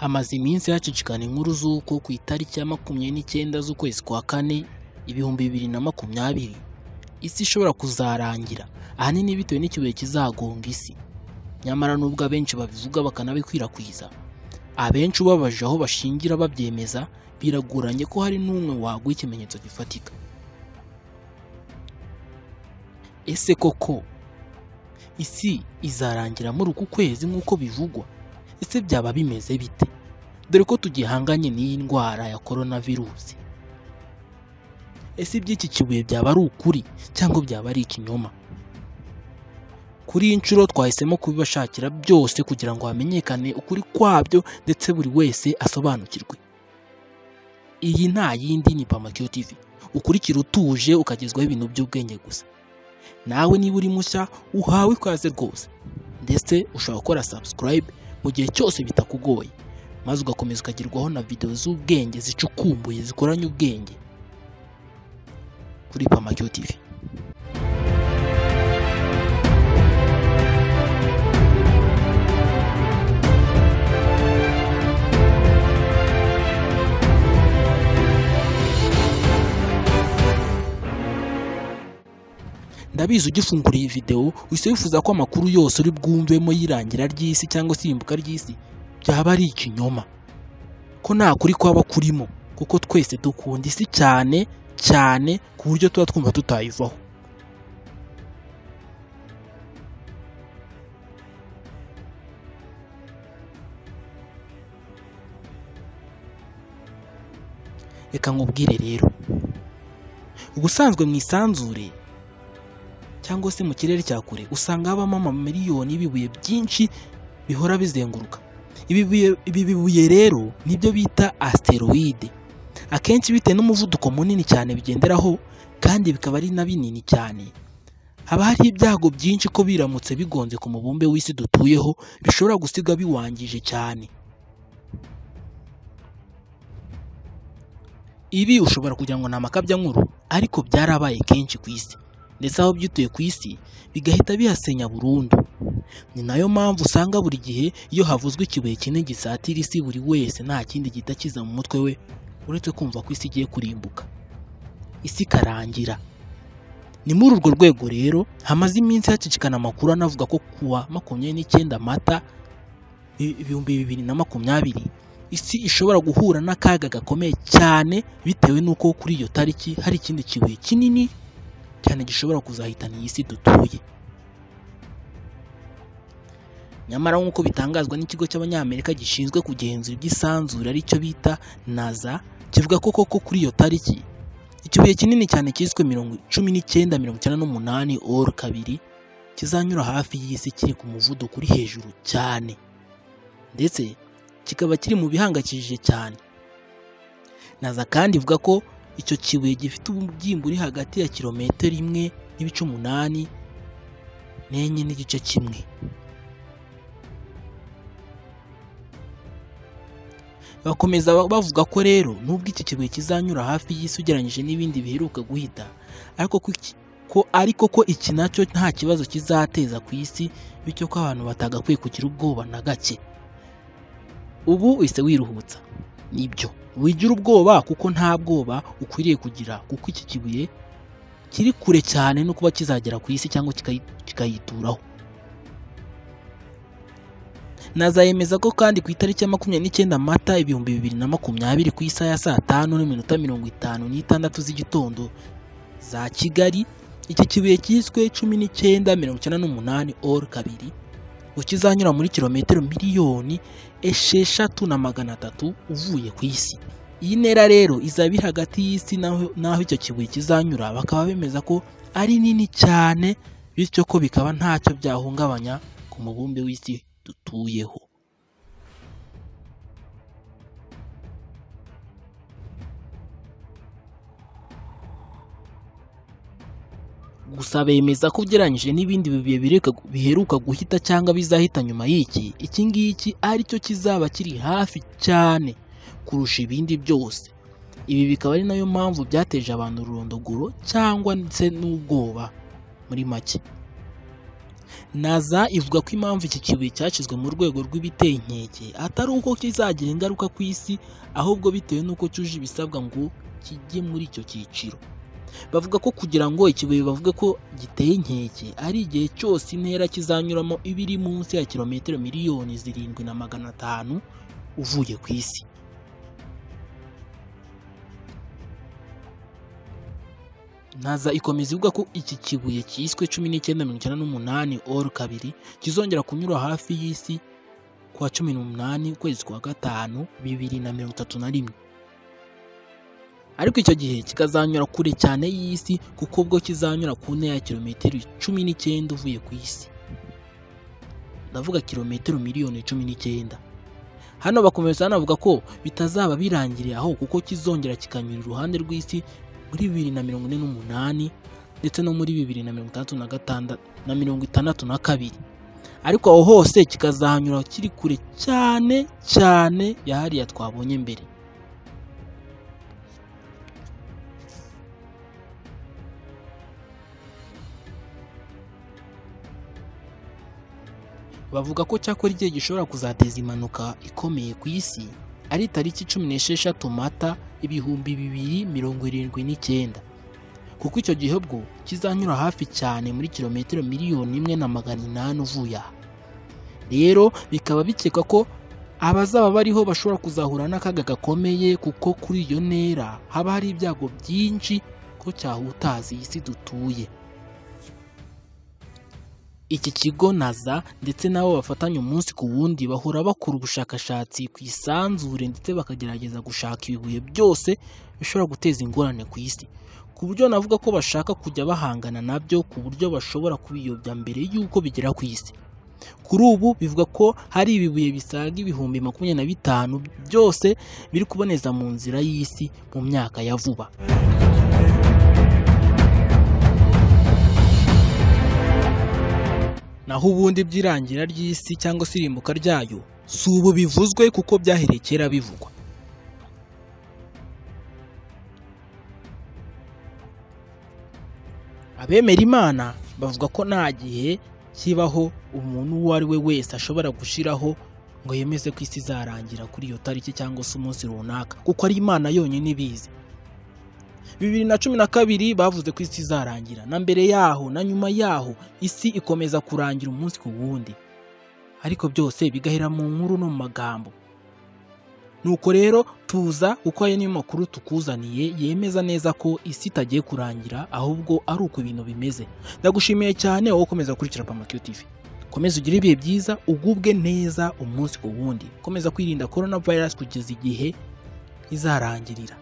Hamaze iminsi hacicikana inkuru z'uko ku itariki ya makumyabiri n'icyenda z'ukwezi kwa kane ibihumbi bibiri na makumyabiri isi ishobora kuzarangira. Ahanini bitewe n'ikibuye kizagonga isi. Nyamara nubwo abenshi babivuga bakanabikwirakwiza abenshi ubabaje aho bashingira babyemeza biragoranye ko hari n'umwe waguha ikimenyetso gifatika. Ese koko isi izarangira muri uku kwezi nk'uko bivugwa? Ese byaba bimeze bite? Dore ko tugihanganye n'iyi ndwara ya korona virusi ese iby'iki kibuye byaba ari ukuri cyangwa byaba ari ikinyoma? Kuri iyi nshuro twahisemo kubibashakira byose kugira ngo hamenyekane ukuri kwabyo ndetse buri wese asobanukirwe. Iyi nta yindi ni Pamakio TV ukurikira utuje ukagezwaho ibintu by'ubwenge gusa. Nawe niba uri mushya uhawe ikaze rwose. Ndetse ushobora gukora subscribe mu gihe cyose bitakugoye. Maze ugakomeza ukagerwaho na videwo z'ubwenge zicukumbuye zikoranye ubwenge kuri Pamakio TV ndabizi ugifungura iyi videwo uhise wifuza ko amakuru yose uri bwumvemo y'irangira ry'isi cyangwa se irimbuka ry'isi? Byaba ari ikinyoma. Ko nta kuri kwaba kurimo kuko twese dukunda isi cyane cyane ku buryo tuba twumva tutayivaho. Reka nkubwire rero. Ubusanzwe mu isanzure cyangwa se mu kirere cya kure usanga habamo amamiliyoni y'ibibuye byinshi bihora bizenguruka. Ibi bibuye- rero ni byo bita asteroide. Akenshi bitewe n'umuvuduko munini cyane bigenderaho kandi bikaba ari na binini cyane. Haba hariho ibyago byinshi ko biramutse bigonze ku mubumbe w'isi dutuyeho bishobora gusiga biwangije cyane. Ibi ushobora kugira ngo ni amakabyankuru ariko byarabaye kenshi ku isi. Ndetse aho byituye ku isi bigahita bihasenya burundu. Ni na yo mpamvu usanga buri gihe iyo havuzwe ikibuye kinini gisatira isi buri wese nta kindi gihita kiza mu mutwe we uretse kumva ko isi igiye kurimbuka. Isi ikarangira. Ni muri urwo rwego rero hamaze iminsi hacicikana amakuru anavuga ko kuwa makumyabiri n'icyenda mata ibihumbi bibiri na makumyabiri isi ishobora guhura n'akaga gakomeye cyane bitewe n'uko kuri iyo tariki hari ikindi kibuye kinini cyane gishobora kuzahitana iyi si dutuye. Nyamara nk'uko bitangazwa n'ikigo cy'abanyamerika gishinzwe kugenzura iby'isanzure ari cyo bita naza kivuga ko koko kuri iyo tariki ikibuye kinini cyane cyiswe mirongo cumi n'icyenda mirongo icyenda n'umunani or kabiri kizanyura hafi y'isi kiri ku muvuduko uri hejuru cyane. Ndetse kikaba kiri mu bihangayikishije cyane. Naza kandi ivuga ko icyo kibuye gifite umubyimba uri hagati ya kilometero imwe n'ibice umunani n'enye n'igice kimwe. Bakomeza ba- bavuga ko rero nubwo iki kibuye kizanyura hafi y'isi ugereranyije n'ibindi biheruka guhita ariko ko ariko ko iki na cyo nta kibazo kizateza ku isi bityo ko abantu batagakwiye kugira ubwoba na gake. Ubu uhise wiruhutsa. Nibyo wigira ubwoba kuko nta bwoba ukwiriye kugira kuko iki kibuye kiri kure cyane no kuba kizagera ku isi cyangwa kikayi- kikayituraho. Nazayemeza ko kandi ku itariki ya makumyabiri n'icyenda mata ibihumbi bibiri na makumyabiri ku isaha ya saa tanu n'iminota mirongo itanu n'itandatu z'igitondo za kigali iki kibuye cyiswe cumi n'icyenda mirongo icyenda n'umunani or kabiri. Ngo kizanyura muri kilometero miliyoni esheshatu na magana atatu uvuye ku isi. Iyi ntera rero izaba iri hagati y'isi n'aho icyo kibuye kizanyura. Bakaba bemeza ko ari nini cyane bityo ko bikaba ntacyo byahungabanya ku mubumbe w'isi dutuyeho. Gusa bemeza ko ugereranyije n'ibindi bireka- biheruka guhita cyangwa bizahita nyuma y'iki iki ngiki ari cyo kizaba kiri hafi cyane kurusha ibindi byose. Ibi bikaba ari na yo mpamvu byateje abantu ururondogoro cyangwa ndetse n'ubwoba muri make. Naza ivuga ko impamvu iki kibuye cyashyizwe mu rwego rw'ibiteye inkeke atari uko kizagira ingaruka ku isi ahubwo bitewe n'uko cyuje ibisabwa ngo kijye muri icyo cyiciro. Bavuga ko kugira ngo ikibuye bavuge ko giteye inkeke ari igihe cyose intera kizanyuramo iba iri munsi ya kilometero miliyoni zirindwi na magana atanu uvuye ku isi. Naza ikomeza ivuga ko iki kibuye cyiswe cumi n'icyenda mirongo icyenda n'umunani oru kabiri kizongera kunyura hafi y'isi ku wa cumi n'umunani ukwezi kwa gatanu bibiri na mirongo itatu na rimwe. Ariko icyo gihe kikazanyura kure cyane y'isi kuko ubwo kizanyura ku ntera ya kilometero cumi n'icyenda uvuye ku isi. Ndavuga kilometero miliyoni cumi n'icyenda. Hano bakomeza banavuga ko bitazaba birangiriye aho kuko kizongera kikanyura iruhande rw'isi muri bibiri na mirongo ine n'umunani ndetse no muri bibiri na mirongo itandatu na gatandatu na mirongo itandatu na kabiri. Ariko aho hose kikazahanyura kiri kure cyane cyane ya hariya twabonye mbere. Bavuga ko cyakora igihe gishobora kuzateza impanuka ikomeye ku isi. Ari tariki cumi n'esheshatu mata ibihumbi bibiri mirongo irindwi n'icyenda. Kuko icyo gihe kizanyura hafi cyane muri kilometero miliyoni imwe na magana inani uvuye aha. Rero bikaba bikekwa ko abazaba bariho bashobora kuzahura n'akaga gakomeye kuko kuri iyo ntera haba hari ibyago byinshi ko cyahutaza iyi si dutuye. Iki kigo naza ndetse n'abo bafatanya umunsi ku wundi bahora bakora ubushakashatsi ku isanzure ndetse bakagerageza gushaka ibibuye byose bishobora guteza ingorane ku isi. Ku buryo navuga ko bashaka kujya bahangana na byo ku buryo bashobora kubiyobya mbere y'uko bigera ku isi. Kuri ubu bivuga ko hari ibibuye bisaga ibihumbi makumyabiri na bitanu byose biri kuboneza mu nzira y'isi mu myaka ya vuba. Naho ubundi by'irangira ry'isi cyangwa se irimbuka ryayo si ubu bivuzwe kuko byahereye kera bivugwa. Abemera imana bavuga ko nta gihe kibaho umuntu uwo ari we wese ashobora gushyiraho ngo yemeze ko isi izarangira kuri iyo tariki cyangwa se umunsi runaka kuko ari imana yonyine ibizi. Bibiri na cumi na kabiri bavuze ko isi izarangira. Na mbere yaho na nyuma yaho isi ikomeza kurangira umunsi ku wundi. Ariko byose bigahera mu nkuru no mu magambo. Nuko rero tuza kuko ayo niyo makuru tukuzaniye yemeza neza ko isi itagiye kurangira ahubwo ari uko ibintu bimeze. Ndagushimiye cyane wowe ukomeza gukurikira Pamakio TV komeza ugire ibihe byiza ugubwe neza umunsi ku wundi. Komeza kwirinda korona virusi kugeza igihe izarangirira.